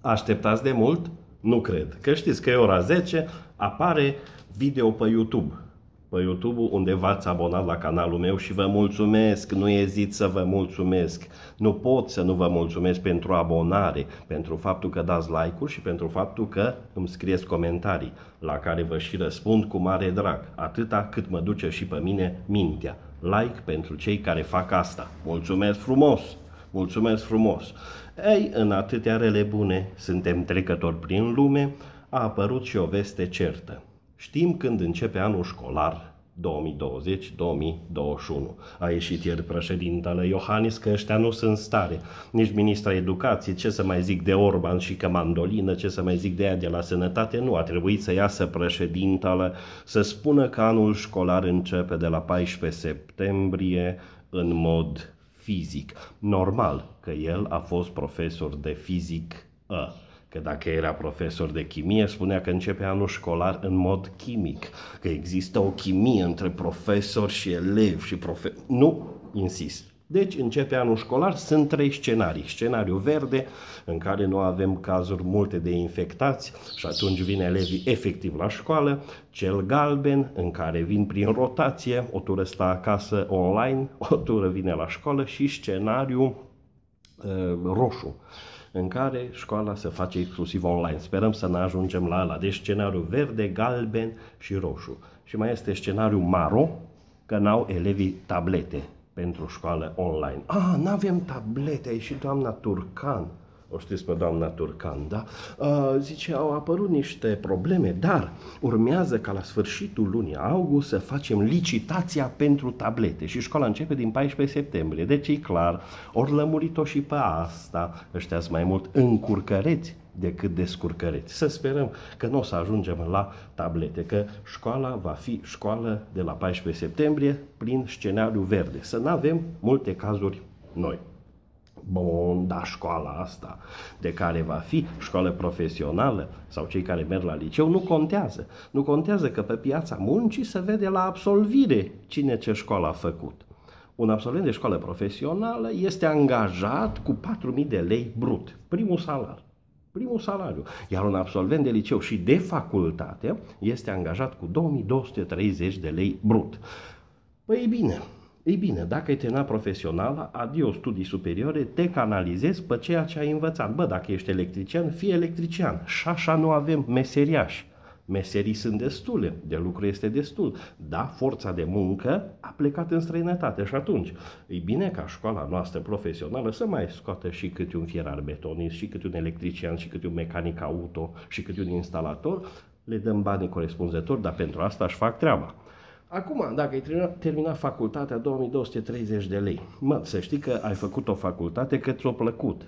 Așteptați de mult? Nu cred. Că știți că e ora 10, apare video pe YouTube. Pe YouTube unde v-ați abonat la canalul meu și vă mulțumesc, nu ezit să vă mulțumesc. Nu pot să nu vă mulțumesc pentru abonare, pentru faptul că dați like-uri și pentru faptul că îmi scrieți comentarii, la care vă și răspund cu mare drag, atâta cât mă duce și pe mine mintea. Like pentru cei care fac asta. Mulțumesc frumos! Mulțumesc frumos! Ei, în atâtea rele bune, suntem trecători prin lume, a apărut și o veste certă. Știm când începe anul școlar 2020-2021. A ieșit ieri președintele Iohannis că ăștia nu sunt stare. Nici ministra educației, ce să mai zic de Orban și că mandolină, ce să mai zic de ea de la sănătate, nu. A trebuit să iasă președintele să spună că anul școlar începe de la 14 septembrie în mod fizic. Normal că el a fost profesor de fizic A. Că dacă era profesor de chimie, spunea că începe anul școlar în mod chimic, că există o chimie între profesor și elev și profe... Nu, insist. Deci începe anul școlar, sunt trei scenarii. Scenariu verde, în care nu avem cazuri multe de infectați și atunci vin elevii efectiv la școală, cel galben, în care vin prin rotație, o tură stă acasă online, o tură vine la școală și scenariu uh, roșu în care școala se face exclusiv online. Sperăm să ne ajungem la ala. Deci scenariu verde, galben și roșu. Și mai este scenariu maro, că n-au elevii tablete pentru școală online. Ah, nu avem tablete, a ieșit doamna Turcan. O știți pe doamna Turcan, da? Uh, zice, au apărut niște probleme, dar urmează ca la sfârșitul lunii august să facem licitația pentru tablete și școala începe din 14 septembrie. Deci e clar, ori lămurit-o și pe asta, ăștia mai mult încurcăreți decât descurcăreți. Să sperăm că nu o să ajungem la tablete, că școala va fi școală de la 14 septembrie prin scenariu verde. Să nu avem multe cazuri noi. Bun, da, școala asta de care va fi școală profesională sau cei care merg la liceu nu contează. Nu contează că pe piața muncii se vede la absolvire cine ce școală a făcut. Un absolvent de școală profesională este angajat cu 4.000 de lei brut, primul salar primul salariu. Iar un absolvent de liceu și de facultate este angajat cu 2230 de lei brut. Păi bine, ei bine, dacă ai terminat profesională, adio studii superioare, te canalizezi pe ceea ce ai învățat. Bă, dacă ești electrician, fii electrician. Și așa nu avem meseriași. Meserii sunt destule, de lucru este destul. Da, forța de muncă a plecat în străinătate și atunci e bine ca școala noastră profesională să mai scoată și câte un fierar betonist, și câte un electrician, și câte un mecanic auto, și câte un instalator, le dăm banii corespunzători, dar pentru asta își fac treaba. Acum, dacă ai terminat, terminat facultatea 2230 de lei, mă, să știi că ai făcut o facultate că ți-a plăcut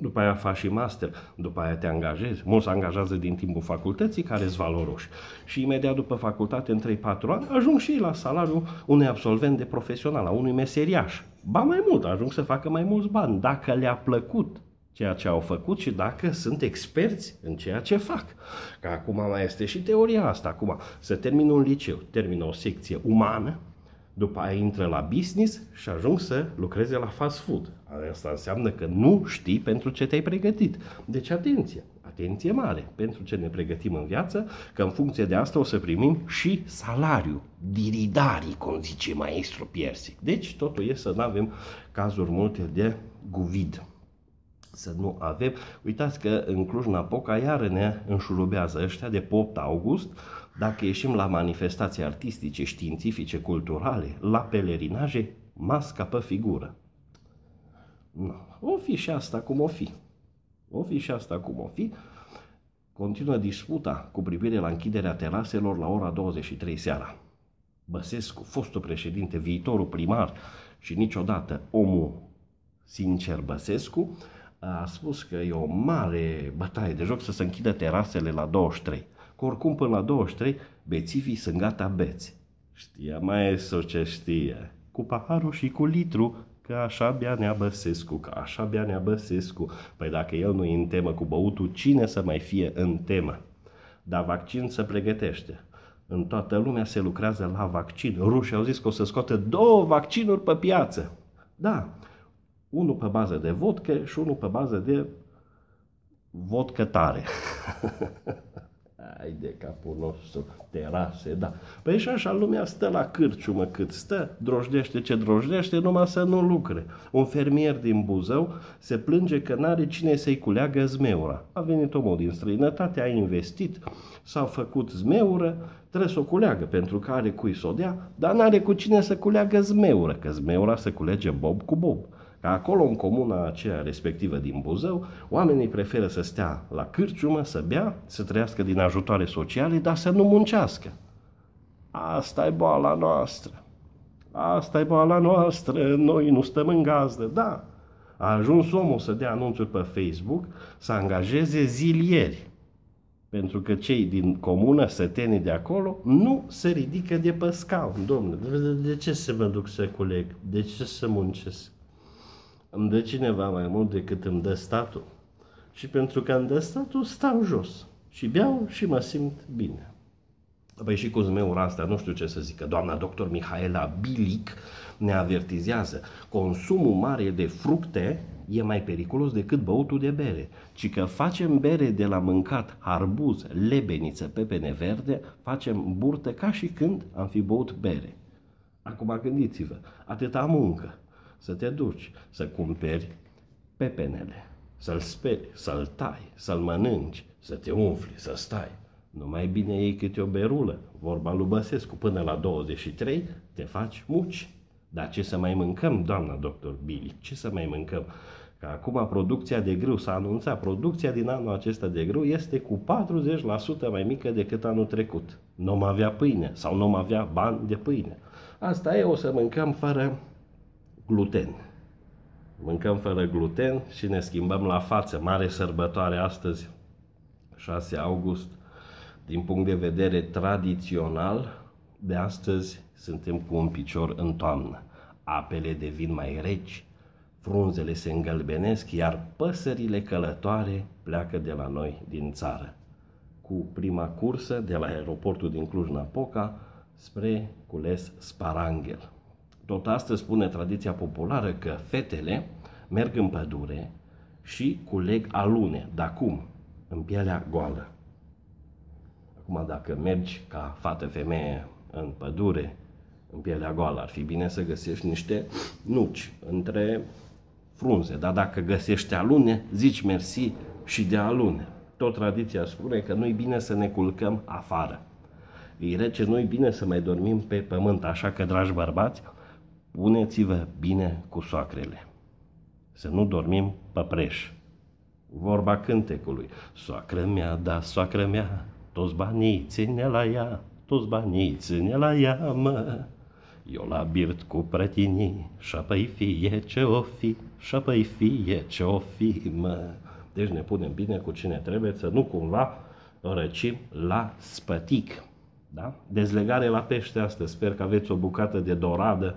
după aia faci și master, după aia te angajezi. Mulți se angajează din timpul facultății care sunt valoroși. Și imediat după facultate, în 3-4 ani, ajung și ei la salariul unui absolvent de profesional, a unui meseriaș. Ba mai mult, ajung să facă mai mulți bani, dacă le-a plăcut ceea ce au făcut și dacă sunt experți în ceea ce fac. Că acum mai este și teoria asta. Acum, să termin un liceu, termină o secție umană, după aia intră la business și ajung să lucreze la fast food. Asta înseamnă că nu știi pentru ce te-ai pregătit. Deci atenție, atenție mare pentru ce ne pregătim în viață, că în funcție de asta o să primim și salariu, diridarii, cum zice maestru Piersic. Deci totul e să nu avem cazuri multe de guvid să nu avem. Uitați că în Cluj-Napoca iară ne înșurubează ăștia de 8 august, dacă ieșim la manifestații artistice, științifice, culturale, la pelerinaje, masca pe figură. No. O fi și asta cum o fi. O fi și asta cum o fi. Continuă disputa cu privire la închiderea teraselor la ora 23 seara. Băsescu, fostul președinte, viitorul primar și niciodată omul sincer Băsescu, a spus că e o mare bătaie de joc să se închidă terasele la 23. Că oricum până la 23 bețivii sunt gata beți. Știa maestru ce știe. Cu paharul și cu litru, că așa bea Nea Băsescu, că așa bea Nea Băsescu. Păi dacă el nu e în temă cu băutul, cine să mai fie în temă? Dar vaccin se pregătește. În toată lumea se lucrează la vaccin. Rușii au zis că o să scoată două vaccinuri pe piață. Da, unul pe bază de vodcă și unul pe bază de vodcă tare. Ai de capul nostru, terase, da. Păi și așa lumea stă la cârciumă cât stă, drojdește ce drojdește, numai să nu lucre. Un fermier din Buzău se plânge că n-are cine să-i culeagă zmeura. A venit omul din străinătate, a investit, s-a făcut zmeură, trebuie să o culeagă pentru că are cui să o dea, dar n-are cu cine să culeagă zmeură, că zmeura se culege bob cu bob. Ca acolo, în comuna aceea respectivă din Buzău, oamenii preferă să stea la cârciumă, să bea, să trăiască din ajutoare sociale, dar să nu muncească. Asta e boala noastră. Asta e boala noastră, noi nu stăm în gazdă. Da, a ajuns omul să dea anunțuri pe Facebook, să angajeze zilieri. Pentru că cei din comună, sătenii de acolo, nu se ridică de pe scaun. Domnule, de ce să mă duc să culeg? De ce să muncesc? Îmi dă cineva mai mult decât îmi dă statul. Și pentru că îmi dă statul, stau jos. Și beau și mă simt bine. Păi și cu zmeura asta, nu știu ce să zică, doamna doctor Mihaela Bilic ne avertizează. Consumul mare de fructe e mai periculos decât băutul de bere, ci că facem bere de la mâncat harbuz, lebeniță, pepene verde, facem burtă ca și când am fi băut bere. Acum gândiți-vă, atâta muncă, să te duci, să cumperi pepenele, să-l speli, să-l tai, să-l mănânci, să te umfli, să stai. Nu mai bine iei câte o berulă, vorba lui Băsescu, până la 23 te faci muci. Dar ce să mai mâncăm, doamna doctor Billy, ce să mai mâncăm? Că acum producția de grâu s-a anunțat, producția din anul acesta de grâu este cu 40% mai mică decât anul trecut. Nu mai avea pâine sau nu mai avea bani de pâine. Asta e, o să mâncăm fără gluten. Mâncăm fără gluten și ne schimbăm la față. Mare sărbătoare astăzi, 6 august. Din punct de vedere tradițional, de astăzi suntem cu un picior în toamnă. Apele devin mai reci, frunzele se îngălbenesc, iar păsările călătoare pleacă de la noi din țară. Cu prima cursă de la aeroportul din Cluj-Napoca spre Cules Sparanghel. Tot astăzi spune tradiția populară că fetele merg în pădure și culeg alune. Dar cum? În pielea goală. Acum, dacă mergi ca fată-femeie în pădure, în pielea goală, ar fi bine să găsești niște nuci între frunze. Dar dacă găsești alune, zici mersi și de alune. Tot tradiția spune că nu-i bine să ne culcăm afară. E rece, nu-i bine să mai dormim pe pământ, așa că, dragi bărbați, puneți-vă bine cu soacrele. Să nu dormim pe preș. Vorba cântecului. Soacră mea, da, soacră mea, toți banii ține la ea, toți banii ține la ea, mă. Eu la birt cu prătinii, și apoi fie ce o fi, și apoi fie ce o fi, mă. Deci ne punem bine cu cine trebuie, să nu cumva răcim la spătic. Da? Dezlegare la pește astăzi. Sper că aveți o bucată de doradă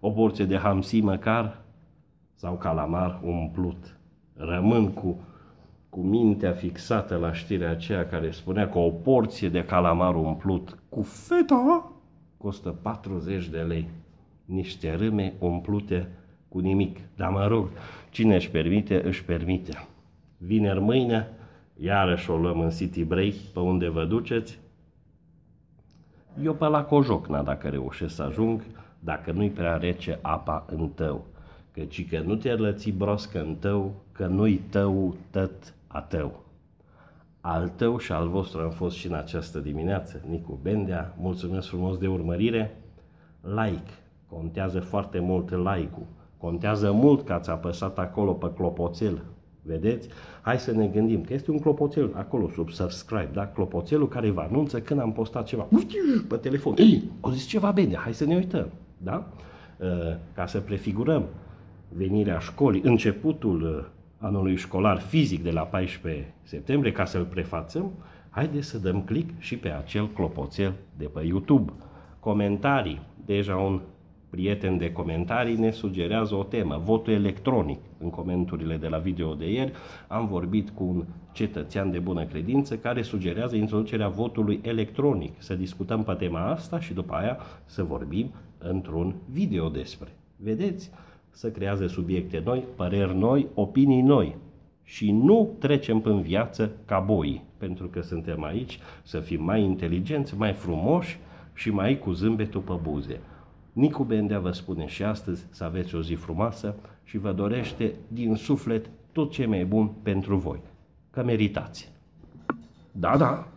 o porție de hamsi măcar sau calamar umplut. Rămân cu, cu mintea fixată la știrea aceea care spunea că o porție de calamar umplut cu feta costă 40 de lei. Niște râme umplute cu nimic. Dar mă rog, cine își permite, își permite. Vineri mâine, iarăși o luăm în City Break, pe unde vă duceți. Eu pe la Cojocna, dacă reușesc să ajung, dacă nu-i prea rece apa în tău, căci că nu te lăți broscă în tău, că nu-i tău tăt a tău. Al tău și al vostru am fost și în această dimineață, Nicu Bendea, mulțumesc frumos de urmărire, like, contează foarte mult like-ul, contează mult că ați apăsat acolo pe clopoțel, Vedeți? Hai să ne gândim că este un clopoțel acolo sub subscribe, da? Clopoțelul care vă anunță când am postat ceva pe telefon. Ei, au zis ceva bine, hai să ne uităm da? Uh, ca să prefigurăm venirea școlii, începutul uh, anului școlar fizic de la 14 septembrie, ca să-l prefațăm, haideți să dăm click și pe acel clopoțel de pe YouTube. Comentarii, deja un prieten de comentarii ne sugerează o temă, votul electronic. În comenturile de la video de ieri am vorbit cu un cetățean de bună credință care sugerează introducerea votului electronic. Să discutăm pe tema asta și după aia să vorbim într-un video despre. Vedeți? Să creează subiecte noi, păreri noi, opinii noi. și nu trecem în viață ca boi, pentru că suntem aici să fim mai inteligenți, mai frumoși și mai cu zâmbetul pe buze. Nicu Bendea vă spune și astăzi să aveți o zi frumoasă și vă dorește din suflet tot ce mai bun pentru voi. Că meritați. Da, da,